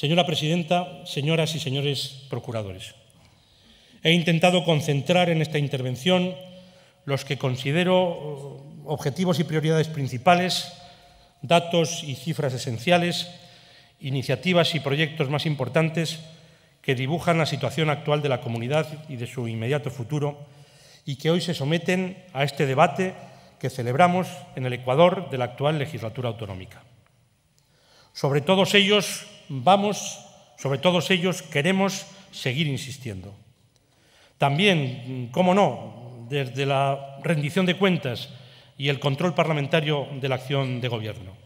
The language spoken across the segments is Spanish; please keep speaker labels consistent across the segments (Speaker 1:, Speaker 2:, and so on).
Speaker 1: Señora presidenta, señoras y señores procuradores, he intentado concentrar en esta intervención los que considero objetivos y prioridades principales, datos y cifras esenciales, iniciativas y proyectos más importantes que dibujan la situación actual de la comunidad y de su inmediato futuro y que hoy se someten a este debate que celebramos en el Ecuador de la actual legislatura autonómica. Sobre todos ellos vamos, sobre todos ellos queremos seguir insistiendo. También, cómo no, desde la rendición de cuentas y el control parlamentario de la acción de gobierno.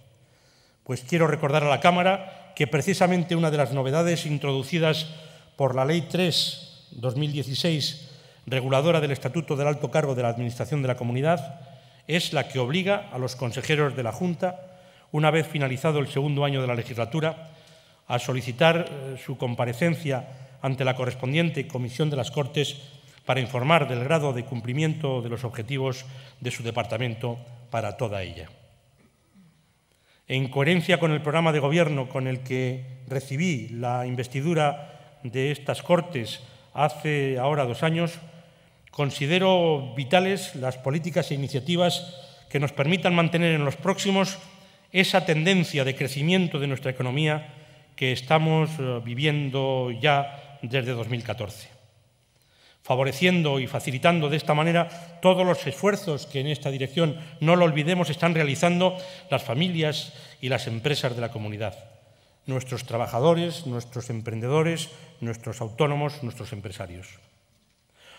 Speaker 1: Pues quiero recordar a la Cámara que precisamente una de las novedades introducidas por la Ley 3 2016, reguladora del Estatuto del Alto Cargo de la Administración de la Comunidad, es la que obliga a los consejeros de la Junta, una vez finalizado el segundo año de la legislatura, a solicitar eh, su comparecencia ante la correspondiente Comisión de las Cortes para informar del grado de cumplimiento de los objetivos de su departamento para toda ella. En coherencia con el programa de gobierno con el que recibí la investidura de estas Cortes hace ahora dos años, considero vitales las políticas e iniciativas que nos permitan mantener en los próximos esa tendencia de crecimiento de nuestra economía que estamos eh, viviendo ya desde 2014, favoreciendo y facilitando de esta manera todos los esfuerzos que en esta dirección, no lo olvidemos, están realizando las familias y las empresas de la comunidad, nuestros trabajadores, nuestros emprendedores, nuestros autónomos, nuestros empresarios.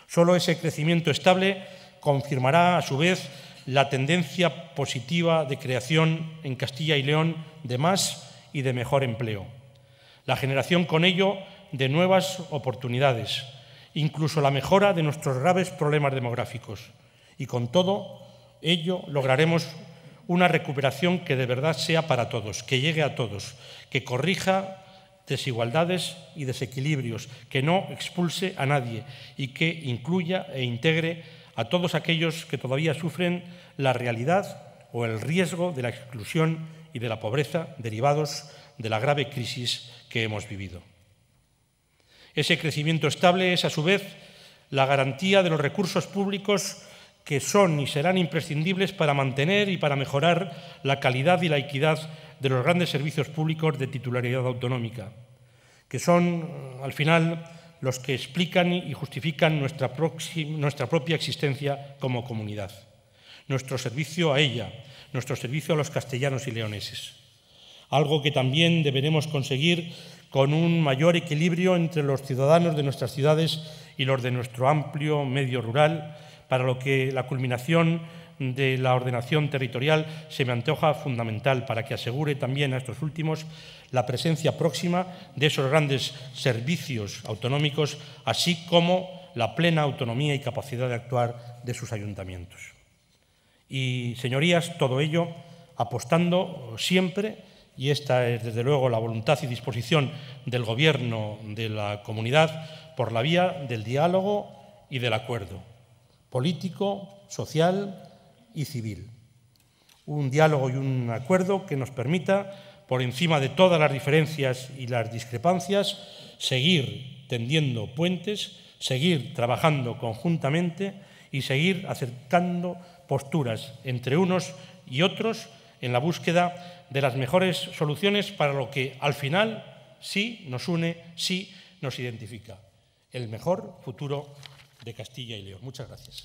Speaker 1: Solo ese crecimiento estable confirmará, a su vez, la tendencia positiva de creación en Castilla y León de más y de mejor empleo la generación con ello de nuevas oportunidades, incluso la mejora de nuestros graves problemas demográficos. Y con todo ello lograremos una recuperación que de verdad sea para todos, que llegue a todos, que corrija desigualdades y desequilibrios, que no expulse a nadie y que incluya e integre a todos aquellos que todavía sufren la realidad o el riesgo de la exclusión y de la pobreza derivados de la grave crisis que hemos vivido. Ese crecimiento estable es, a su vez, la garantía de los recursos públicos que son y serán imprescindibles para mantener y para mejorar la calidad y la equidad de los grandes servicios públicos de titularidad autonómica, que son, al final, los que explican y justifican nuestra, nuestra propia existencia como comunidad, nuestro servicio a ella, nuestro servicio a los castellanos y leoneses algo que también deberemos conseguir con un mayor equilibrio entre los ciudadanos de nuestras ciudades y los de nuestro amplio medio rural, para lo que la culminación de la ordenación territorial se me antoja fundamental para que asegure también a estos últimos la presencia próxima de esos grandes servicios autonómicos, así como la plena autonomía y capacidad de actuar de sus ayuntamientos. Y, señorías, todo ello apostando siempre y esta es desde luego la voluntad y disposición del Gobierno de la comunidad por la vía del diálogo y del acuerdo político, social y civil. Un diálogo y un acuerdo que nos permita, por encima de todas las diferencias y las discrepancias, seguir tendiendo puentes, seguir trabajando conjuntamente y seguir acercando posturas entre unos y otros en la búsqueda de las mejores soluciones para lo que al final sí nos une, sí nos identifica, el mejor futuro de Castilla y León. Muchas gracias.